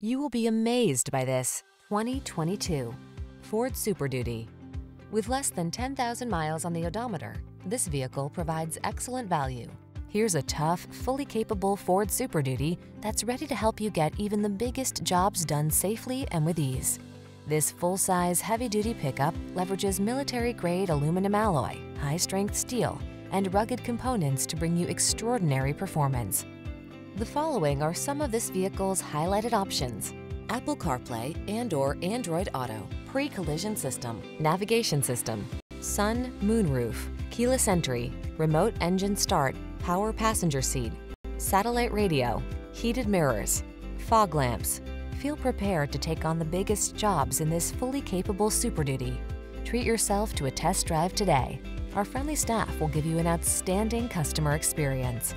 You will be amazed by this 2022 Ford Super Duty. With less than 10,000 miles on the odometer, this vehicle provides excellent value. Here's a tough, fully capable Ford Super Duty that's ready to help you get even the biggest jobs done safely and with ease. This full-size, heavy-duty pickup leverages military-grade aluminum alloy, high-strength steel, and rugged components to bring you extraordinary performance. The following are some of this vehicle's highlighted options. Apple CarPlay and or Android Auto, pre-collision system, navigation system, sun, moonroof, keyless entry, remote engine start, power passenger seat, satellite radio, heated mirrors, fog lamps. Feel prepared to take on the biggest jobs in this fully capable Super Duty. Treat yourself to a test drive today. Our friendly staff will give you an outstanding customer experience.